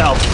help.